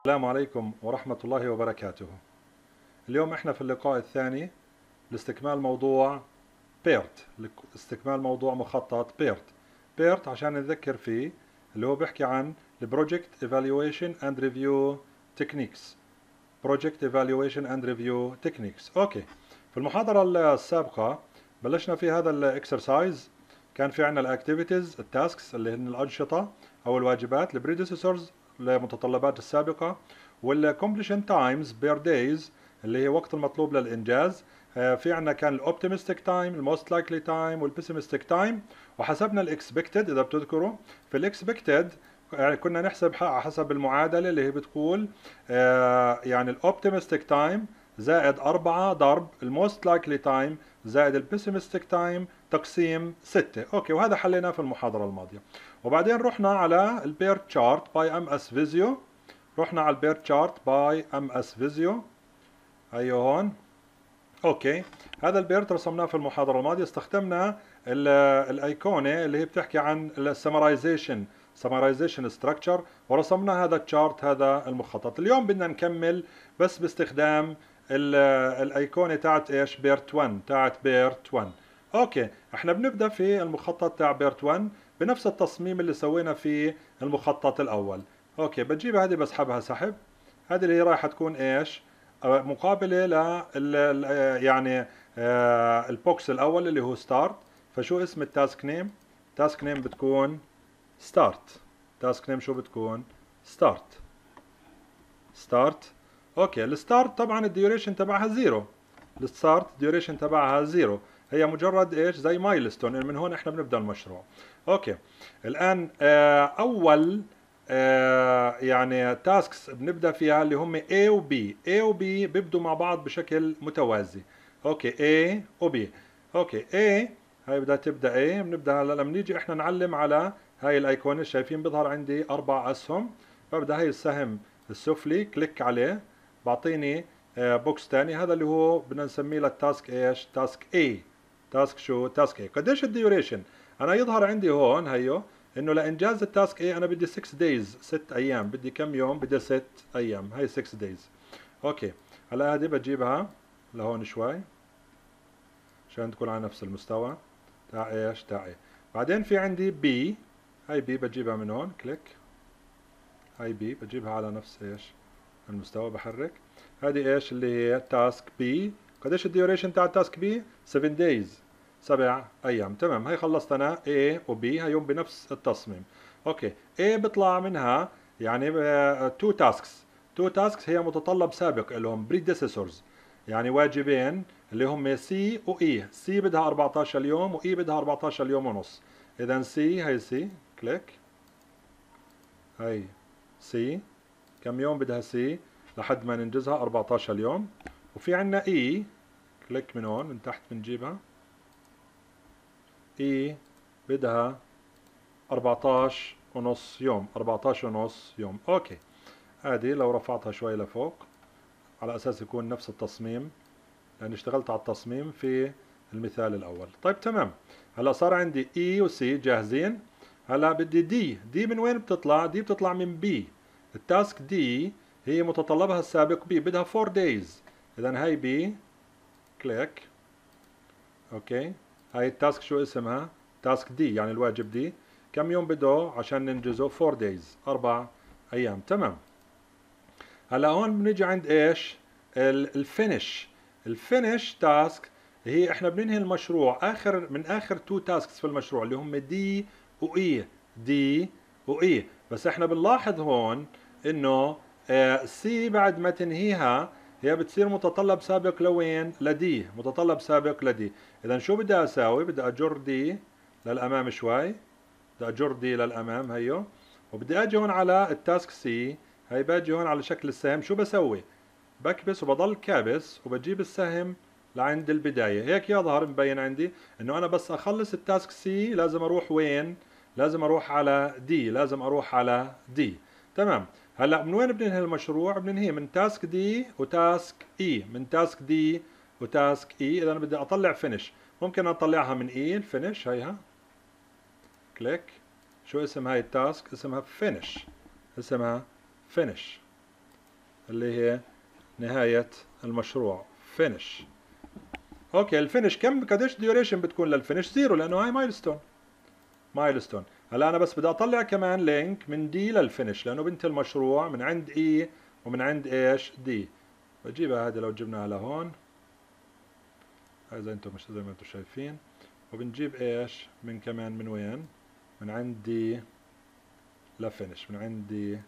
السلام عليكم ورحمة الله وبركاته. اليوم إحنا في اللقاء الثاني لاستكمال موضوع PERT استكمال موضوع مخطط PERT. PERT عشان نتذكر فيه اللي هو بيحكي عن ال project evaluation and review techniques project evaluation and review techniques okay في المحاضرة السابقة بلشنا في هذا ال exercise كان في عندنا ال activities ال tasks اللي هن الأنشطة أو الواجبات ال predecessors المتطلبات السابقة وال completion times per days اللي هي وقت المطلوب للإنجاز. في عندنا كان ال optimistic time ال most likely time وال pessimistic time وحسبنا ال expected إذا بتذكروا. في ال expected يعني كنا نحسب حسب المعادلة اللي هي بتقول يعني ال optimistic time زائد 4 ضرب ال most likely time زائد ال pessimistic time تقسيم 6 okay وهذا حليناه في المحاضرة الماضية. وبعدين رحنا على ال PERT chart by MS Visio رحنا على ال PERT chart by MS Visio أيوه هون. okay. هذا ال PERT رسمناه في المحاضرة الماضية. استخدمنا الايقونه اللي هي بتحكي عن السمرايزيشن سمرايزيشن ستراكشر ورسمنا هذا ال chart هذا المخطط. اليوم بدنا نكمل بس باستخدام الأيقونة تاعت إيش؟ PERT 1 تاعت PERT 1 okay إحنا بنبدأ في المخطط تاع PERT 1 بنفس التصميم اللي سوينا في المخطط الأول. okay بجيب هذه بسحبها سحب. هذه اللي هي رايحة تكون إيش؟ مقابلة ل يعني ال box الأول اللي هو start. فشو اسم ال task name؟ task name بتكون start. task name شو بتكون؟ start. start. okay ال start طبعا ال duration تبعها zero ال start ال duration تبعها zero هي مجرد إيش؟ زي milestone من هون إحنا بنبدأ المشروع. okay الآن أول آه يعني tasks بنبدأ فيها اللي هم A و B. A و B بيبدوا مع بعض بشكل متوازي. okay A و B. okay A هاي بدها تبدأ A. بنبدأ هلأ لما نيجي إحنا نعلم على هاي الايقونه شايفين بيظهر عندي أربع أسهم. فبدا هاي السهم السفلي click عليه. بعطيني آه box ثاني هذا اللي هو بدنا نسميه لل task إيش؟ task A. task شو؟ task A. قديش ال duration؟ أنا يظهر عندي هون هيو إنه لإنجاز ال task A أنا بدي 6 days 6 أيام. بدي كم يوم؟ بدي 6 أيام. هاي 6 days okay. هلا هذه بجيبها لهون شوي عشان تكون على نفس المستوى. تاع إيش؟ تاع A بعدين في عندي B هاي B بجيبها من هون. click. هاي B بجيبها على نفس إيش؟ المستوى بحرك. هذه إيش؟ اللي هي task B قديش ال duration تاع ال task B 7 days سبع أيام. تمام. هي خلصت أنا A و B. هيهم بنفس التصميم. okay. A بيطلع منها يعني two tasks two tasks هي متطلب سابق لهم predecessors يعني واجبين اللي هم C و E. C بدها 14 يوم و E بدها 14 يوم ونص اذا C هي C. click هي C. كم يوم بدها C لحد ما ننجزها؟ 14 يوم. وفي عندنا E click من هون من تحت بنجيبها. E بدها 14 ونص يوم 14 ونص يوم. okay. هذه لو رفعتها شوي لفوق على أساس يكون نفس التصميم. لأن اشتغلت على التصميم في المثال الأول. طيب تمام. هلا صار عندي E و C جاهزين. هلا بدي D D من وين بتطلع؟ D بتطلع من B ال task D هي متطلبها السابق B بدها 4 days اذا هاي B click okay. هاي ال task شو اسمها؟ task D يعني الواجب D. كم يوم بده عشان ننجزه؟ 4 days أربع أيام. تمام. هلا هون بنيجي عند إيش؟ ال finish ال finish task هي إحنا بننهي المشروع. آخر من آخر two tasks في المشروع اللي هم D و E D و E بس إحنا بنلاحظ هون إنه C بعد ما تنهيها هي بتصير متطلب سابق لوين؟ ل D، متطلب سابق ل D، إذا شو بدي أساوي؟ بدي أجر D للأمام شوي، بدي أجر D للأمام هيو، وبدي أجي هون على ال task C، هي بأجي هون على شكل السهم، شو بسوي؟ بكبس وبضل كابس وبجيب السهم لعند البداية، هيك يظهر مبين عندي إنه أنا بس أخلص ال task C لازم أروح وين؟ لازم أروح على D، لازم أروح على D، تمام، هلا من وين بننهي المشروع؟ بننهيه من task D و task E، من task D و task E، إذا أنا بدي أطلع finish، ممكن أطلعها من E ال finish هيها click شو اسم هاي ال task؟ اسمها finish اسمها finish اللي هي نهاية المشروع. finish okay ال finish كم؟ قديش duration بتكون لل finish zero لأنه هاي milestone milestone هلا أنا بس بدي أطلع كمان link من D لل finish لأنه بننهي المشروع من عند E ومن عند إيش؟ D بجيبها هذه لو جبناها لهون. زي أنتم مش زي ما أنتم شايفين. وبنجيب إيش؟ من كمان من وين؟ من عند D ل finish من عند D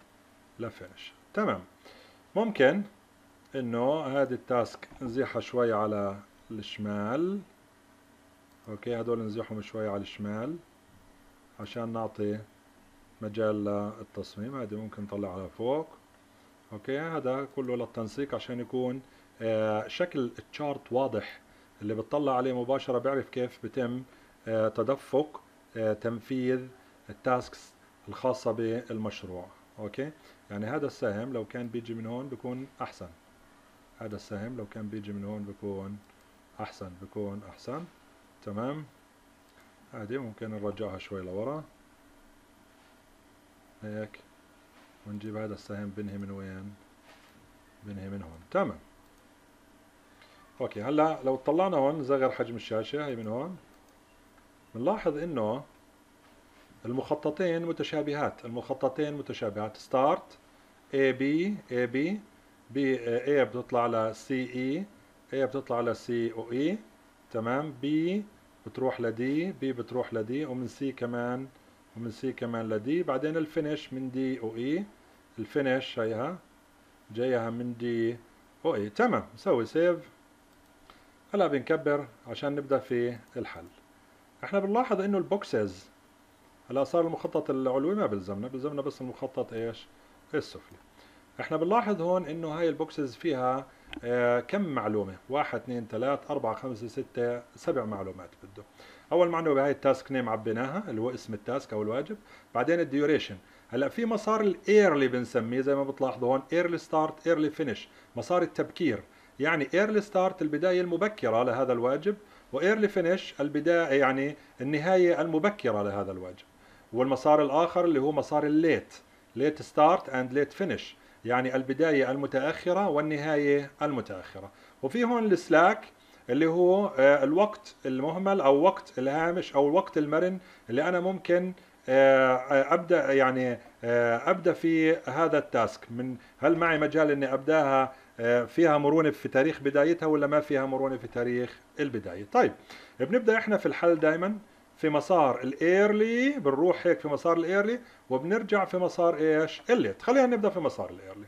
ل finish تمام. ممكن إنه هذه ال task نزيحها شوي على الشمال. okay هدول نزيحهم شوي على الشمال. عشان نعطي مجال للتصميم. هذه ممكن نطلعها فوق. okay هذا كله للتنسيق عشان يكون آه شكل ال chart واضح. اللي بتطلع عليه مباشرة بيعرف كيف بتم آه تدفق آه تنفيذ ال tasks الخاصة بالمشروع. okay؟ يعني هذا السهم لو كان بيجي من هون بيكون أحسن. هذا السهم لو كان بيجي من هون بيكون أحسن بيكون أحسن. تمام؟ هذه ممكن نرجعها شوي لورا. هيك. ونجيب هذا السهم بنهي من وين؟ بنهي من هون. تمام. okay هلأ لو طلعنا هون نصغر حجم الشاشة هي من هون. بنلاحظ إنه المخططين متشابهات. المخططين متشابهات. start A B A B. B A بتطلع على C E A بتطلع على C و E. تمام. B بتروح ل D B بتروح ل D ومن C كمان ومن C كمان ل D بعدين ال finish من D و E ال finish هيها جايها من D و E تمام نسوي save هلا بنكبر عشان نبدأ في الحل. إحنا بنلاحظ إنه ال boxes هلا صار المخطط العلوي ما بلزمنا بلزمنا بس المخطط إيش؟ السفلي. إحنا بنلاحظ هون إنه هاي ال boxes فيها كم معلومة؟ واحد اثنين ثلاث أربعة خمسة ستة سبع معلومات بده. أول معلومة هاي ال task name عبيناها اللي هو اسم ال task أو الواجب. بعدين ال duration هلأ في مسار ال early بنسميه زي ما بتلاحظوا هون early start early finish مسار التبكير. يعني early start البداية المبكرة لهذا الواجب و early finish البداية يعني النهاية المبكرة لهذا الواجب. والمسار الآخر اللي هو مسار ال late late start and late finish يعني البداية المتأخرة والنهاية المتأخرة. وفي هون ال slack اللي هو الوقت المهمل أو وقت الهامش أو الوقت المرن اللي أنا ممكن أبدأ يعني أبدأ في هذا ال task. من هل معي مجال إني أبداها فيها مرونة في تاريخ بدايتها ولا ما فيها مرونة في تاريخ البداية؟ طيب بنبدأ إحنا في الحل دائما. في مسار ال early بنروح هيك في مسار ال early وبنرجع في مسار إيش؟ ال late خلينا نبدأ في مسار ال early.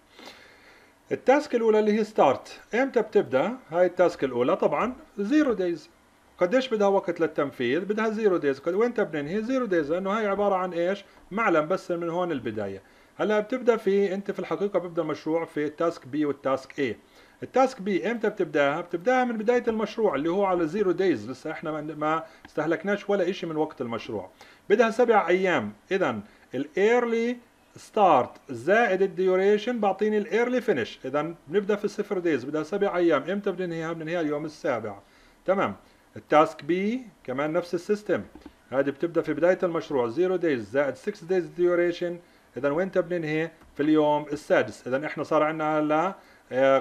ال task الأولى اللي هي start إمتى بتبدأ؟ هاي ال task الأولى. طبعا zero days قديش بدها وقت للتنفيذ؟ بدها zero days وين بننهي zero days لأنه هاي عبارة عن إيش؟ معلم بس من هون البداية. هلأ بتبدأ في أنت في الحقيقة بيبدأ المشروع في ال task B وال task A ال task B إمتى بتبدأها؟ بتبدأها من بداية المشروع اللي هو على zero days لسه إحنا ما استهلكناش ولا شيء من وقت المشروع. بدها سبع أيام. اذا ال early start زائد ال duration بعطيني ال early finish اذا بنبدأ في الصفر days بدها سبع أيام. إمتى بننهيها؟ بننهيها اليوم السابع. تمام. ال task B كمان نفس ال system. هذه بتبدأ في بداية المشروع. zero days زائد 6 days duration اذا وين بننهي؟ في اليوم السادس. اذا إحنا صار عندنا هلا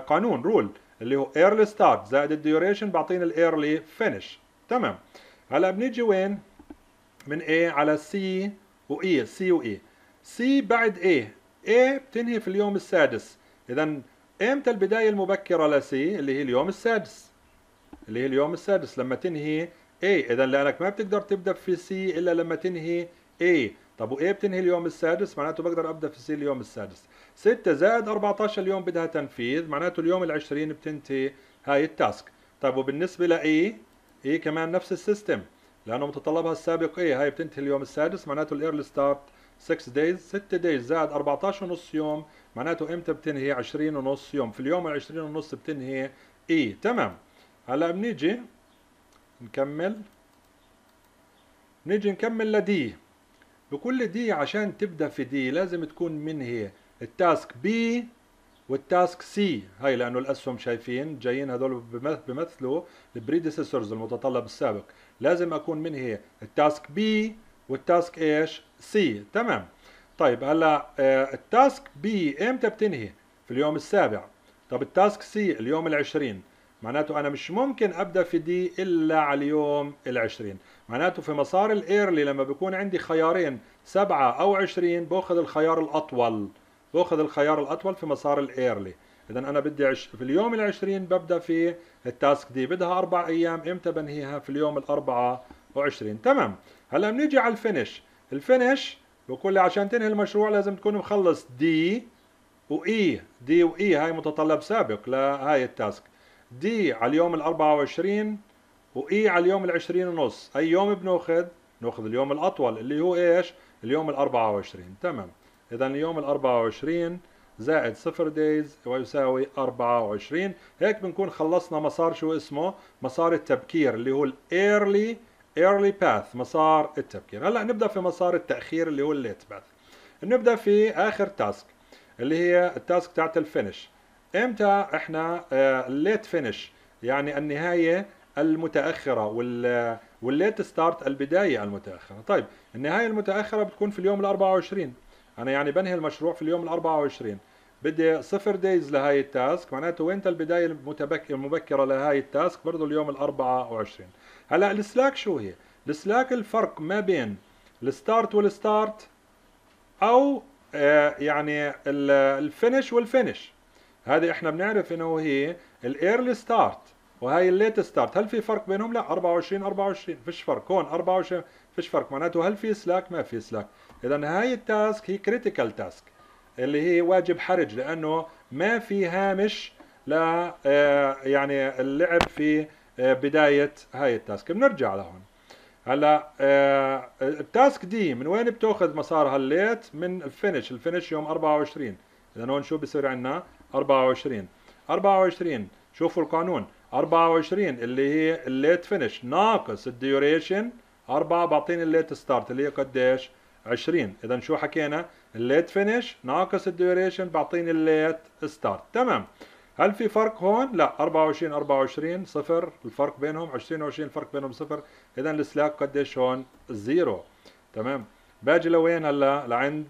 قانون rule اللي هو early start زائد ال duration بعطينا ال early finish تمام. هلا بنيجي وين؟ من A على C و E C و E. C بعد A. A بتنهي في اليوم السادس. اذا إمتى البداية المبكرة ل C اللي هي اليوم السادس. اللي هي اليوم السادس لما تنهي A. اذا لأنك ما بتقدر تبدأ في C إلا لما تنهي A. طب و A بتنهي اليوم السادس؟ معناته بقدر أبدأ في C اليوم السادس. 6 زائد 14 اليوم بدها تنفيذ معناته اليوم ال20 بتنتهي هاي ال task. طيب وبالنسبة ل E؟ E كمان نفس ال system لأنه متطلبها السابق E هاي بتنتهي اليوم السادس معناته ال early start 6 days 6 days زائد 14 ونص يوم معناته إمتى بتنهي؟ 20 ونص يوم. في اليوم ال 20 ونص بتنهي E. تمام. هلأ بنيجي نكمل نيجي نكمل ل D بقول D عشان تبدأ في D لازم تكون منهي ال task B وال task C هاي لأنه الأسهم شايفين جايين هذول بمثلوا ال predecessors المتطلب السابق. لازم أكون منهي ال task B وال task إيش؟ C تمام. طيب هلا آه ال task B إمتى بتنهي؟ في اليوم السابع. طب ال task C اليوم العشرين. معناته أنا مش ممكن أبدأ في D إلا على اليوم العشرين. معناته في مسار ال early لما بيكون عندي خيارين سبعة أو عشرين بأخذ الخيار الأطول بأخذ الخيار الأطول في مسار ال early. اذا أنا بدي عش... في اليوم العشرين ببدأ في ال task D بدها أربع أيام إمتى بنهيها؟ في اليوم الأربعة وعشرين. تمام. هلأ بنيجي على ال finish. ال finish بقول لي عشان تنهي المشروع لازم تكون مخلص D و E D و E هاي متطلب سابق لهاي ال task. D على اليوم ال 24 و E على اليوم ال 20 ونص. أي يوم بنأخذ؟ نأخذ اليوم الأطول اللي هو إيش؟ اليوم ال 24 تمام. اذا اليوم ال 24 زائد صفر days ويساوي 24 هيك بنكون خلصنا مسار شو اسمه؟ مسار التبكير اللي هو ال early early path مسار التبكير. هلأ نبدأ في مسار التأخير اللي هو ال late path نبدأ في آخر task اللي هي ال task تاعت ال finish إمتى إحنا ال late finish يعني النهاية المتأخرة وال وال late start البداية المتأخرة. طيب النهاية المتأخرة بتكون في اليوم ال 24 أنا يعني بنهي المشروع في اليوم ال 24 بدي صفر days لهاي ال task معناته وين البداية المبكرة لهاي ال task؟ برضه اليوم ال 24 هلا ال slack شو هي؟ ال slack الفرق ما بين ال start وال start أو آه يعني ال finish وال finish. هذه إحنا بنعرف إنه هي ال early start وهي ال late start هل في فرق بينهم؟ لا. 24 24 فيش فرق. هون 24 فيش فرق. معناته هل في slack ما في slack إذا هاي ال task هي critical task اللي هي واجب حرج لأنه ما في هامش ل يعني اللعب في بداية هاي ال task. بنرجع لهون. هلا ال task دي من وين بتأخذ مسارها ال late من ال finish. ال finish يوم 24 إذا هون شو بصير عندنا؟ 24 24 شوفوا القانون. 24 اللي هي ال late finish. ناقص ال duration 4 بعطيني ال late start اللي هي قديش؟ 20 اذا شو حكينا؟ ال late finish ناقص ال duration بعطيني ال late start. تمام. هل في فرق هون؟ لا. 24 24 صفر. الفرق بينهم 20 و20 الفرق بينهم صفر. اذا ال slack قديش هون؟ zero. تمام. باجي لوين هلا؟ لعند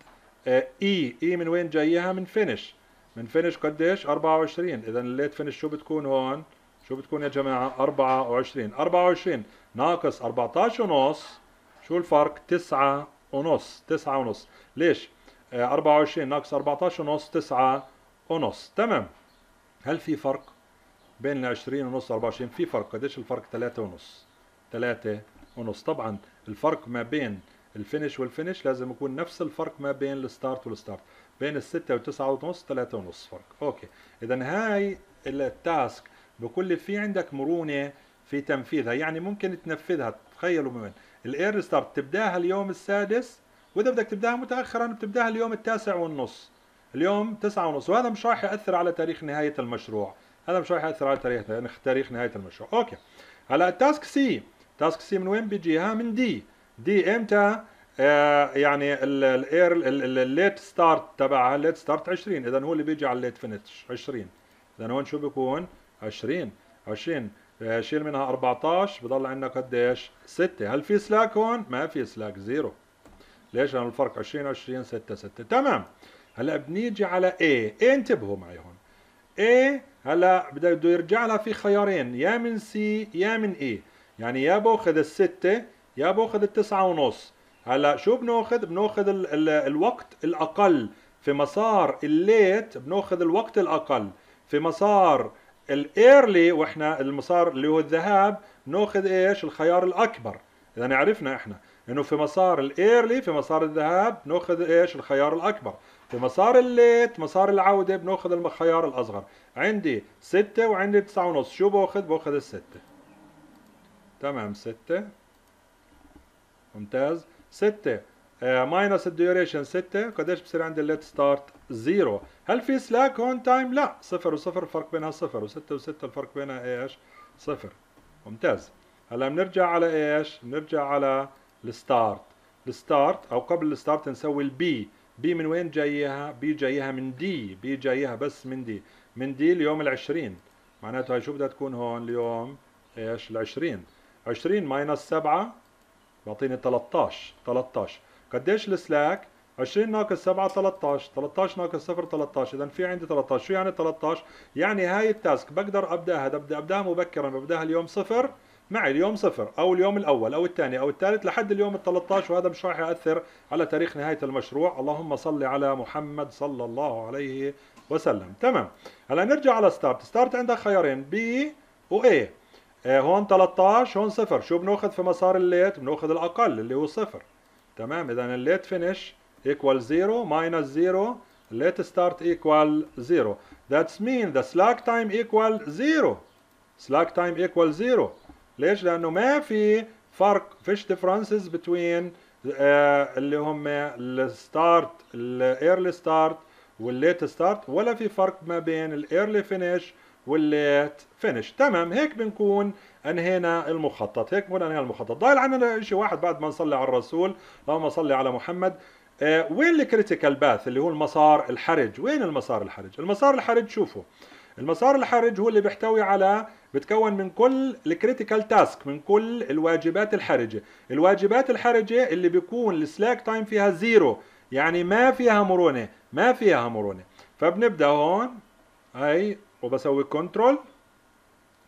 E. E من وين جايها؟ من finish. من finish قديش؟ 24 اذا ال late finish شو بتكون هون؟ شو بتكون يا جماعة؟ 24 24 ناقص 14 ونص. شو الفرق؟ 9 ونص. 9 ونص. ليش؟ 24 ناقص 14 ونص. 9 ونص. تمام. هل في فرق بين ال 20 ونص 24 في فرق. قديش الفرق؟ 3 ونص. 3 ونص. طبعا الفرق ما بين ال finish وال finish لازم يكون نفس الفرق ما بين ال start وال start. بين الستة وتسعة ونص ثلاثة ونص فرق. okay. اذا هاي ال task بكل في عندك مرونة في تنفيذها؟ يعني ممكن تنفذها. تخيلوا من ال early start تبداها اليوم السادس وإذا بدك تبداها متاخرا بتبداها اليوم التاسع والنص. اليوم تسعة ونص. وهذا مش راح يأثر على تاريخ نهاية المشروع. هذا مش راح يأثر على تاريخ تاريخ نهاية المشروع. okay. هلا ال task C. task C من وين بيجيها من D. D إمتى؟ آه يعني ال early ال late start تبعها ال late start 20 اذا هو اللي بيجي على ال late finish 20 اذا هون شو بيكون؟ 20 20 آه شيل منها 14 بضل عندنا قديش؟ 6 هل في slack هون؟ ما في slack zero. ليش؟ لأنه الفرق 20 20 6 6 تمام. هلأ بنيجي على A. A انتبهوا معي هون. A هلأ بده يرجع لها في خيارين. يا من C يا من A يعني يا بأخذ الستة يا بأخذ التسعة ونص. هلأ شو بنأخذ؟ بنأخذ ال ال الوقت الأقل. في مسار ال late بنأخذ الوقت الأقل. في مسار ال early وإحنا المسار اللي هو الذهاب بناخذ إيش؟ الخيار الاكبر. إذا عرفنا إحنا إنه في مسار ال early في مسار الذهاب بناخذ إيش؟ الخيار الاكبر. في مسار ال late مسار العودة بناخذ الخيار الأصغر. عندي ستة وعندي تسعة ونص. شو باخذ؟ باخذ الستة. تمام ستة. ممتاز. ستة. minus ال duration ستة. قديش بصير عندي ال late start zero هل في slack هون time لا. صفر وصفر الفرق بينها صفر. وستة وستة الفرق بينها إيش صفر. ممتاز. هلا بنرجع على إيش بنرجع على ال start ال start أو قبل ال start نسوي ال B. B من وين جايها؟ B جايها من D. B جايها بس من D من D اليوم العشرين. معناته هاي شو بدها تكون هون؟ اليوم إيش العشرين. عشرين minus سبعة بعطيني 13 13 قديش ال slack؟ 20 ناقص 7 13 13 ناقص 0 13 اذا في عندي 13 شو يعني 13 يعني هاي ال task بقدر أبدأها. بدي أبدأها مبكرا ببدأها اليوم صفر معي اليوم صفر أو اليوم الأول أو الثاني أو الثالث لحد اليوم ال 13 وهذا مش راح يأثر على تاريخ نهاية المشروع. اللهم صل على محمد صلى الله عليه وسلم. تمام. هلا نرجع على start. start عندك خيارين. B و A. آه، هون 13 هون صفر. شو بنأخذ في مسار ال late؟ بنأخذ الأقل اللي هو صفر. تمام؟ اذا ال late finish equal 0 minus 0 late start equal 0 that's mean the slack time equal 0 slack time equal 0 ليش؟ لأنه ما في فرق فيش differences between uh, اللي هم ال start ال early start وال late start ولا في فرق ما بين ال early finish وال late. finish تمام. هيك بنكون انهينا المخطط. هيك بنكون انهينا المخطط. ضايل عندنا شيء واحد بعد ما نصلي على الرسول. اللهم صل على محمد. آه وين ال critical path اللي هو المسار الحرج؟ وين المسار الحرج؟ المسار الحرج شوفوا. المسار الحرج هو اللي بيحتوي على بتكون من كل ال critical task من كل الواجبات الحرجة. الواجبات الحرجة اللي بيكون ال slack time فيها zero يعني ما فيها مرونة. ما فيها مرونة. فبنبدأ هون. هاي. وبسوي control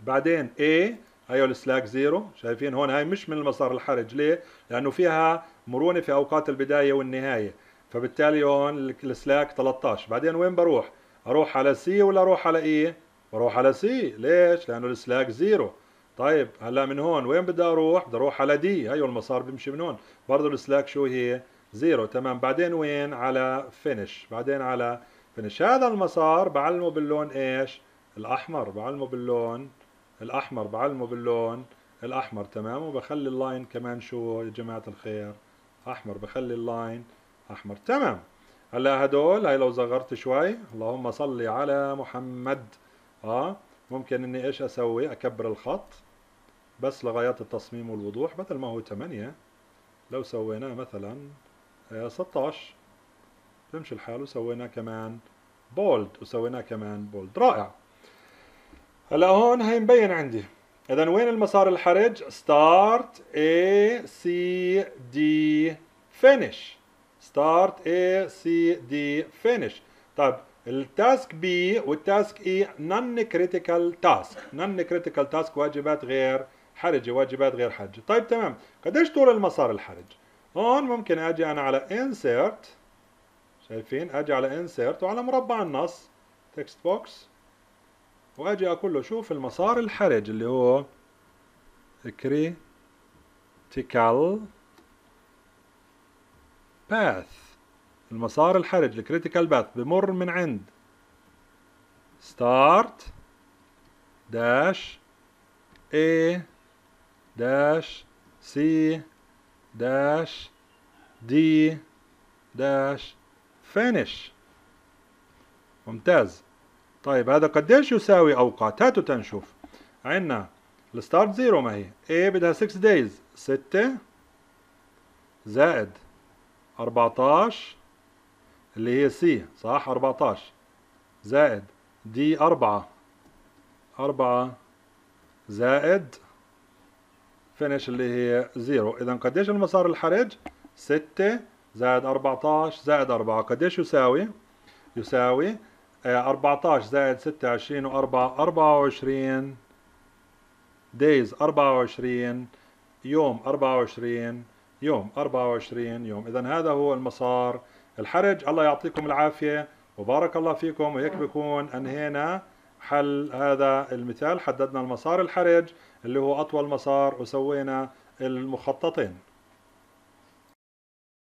بعدين A هي ال slack zero شايفين هون هاي مش من المسار الحرج. ليه؟ لأنه فيها مرونة في أوقات البداية والنهاية. فبالتالي هون ال slack 13 بعدين وين بروح؟ أروح على C ولا أروح على E بروح على C ليش؟ لأنه ال slack zero طيب هلأ من هون وين بدي أروح؟ بدي أروح على D هيو المسار بيمشي من هون. برضه ال slack شو هي؟ zero تمام. بعدين وين؟ على finish بعدين على finish هذا المسار بعلمه باللون إيش؟ الأحمر. بعلمه باللون الأحمر. بعلمه باللون الأحمر. تمام؟ وبخلي ال line كمان شو يا جماعة الخير؟ أحمر. بخلي ال line أحمر. تمام؟ هلا هدول هاي لو صغرت شوي. اللهم صل على محمد. آه؟ ممكن إني إيش أسوي؟ أكبر الخط. بس لغايات التصميم والوضوح مثل ما هو 8 لو سويناه مثلا 16 آه، تمشي الحال وسويناه كمان bold وسويناه كمان bold رائع. هلا هون هي مبين عندي. اذا وين المسار الحرج؟ start A C D finish. start A C D finish. طيب ال task B وال task E non critical task non critical task واجبات غير حرجه واجبات غير حرجه طيب تمام. قديش طول المسار الحرج؟ هون ممكن أجي أنا على insert. شايفين؟ أجي على insert وعلى مربع النص. Text box. وأجي أقول له شوف المسار الحرج اللي هو critical path. المسار الحرج ال critical path بمر من عند. start dash A dash C dash D dash finish ممتاز. طيب هذا قديش يساوي اوقات هاتوا تنشوف؟ عندنا ال start zero ما هي؟ A بدها 6 days 6 زائد 14 اللي هي C صح؟ 14 زائد دي 4 4 زائد فينش اللي هي 0 اذا قديش المسار الحرج؟ 6 زائد 14 زائد 4 قديش يساوي؟ يساوي 14 آه، زائد 26 و4 24 دايز 24 يوم 24 يوم 24 يوم. اذا هذا هو المسار الحرج. الله يعطيكم العافية. وبارك الله فيكم. وهيك بكون أنهينا حل هذا المثال. حددنا المسار الحرج اللي هو أطول مسار وسوينا المخططين.